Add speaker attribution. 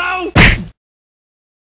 Speaker 1: Don't!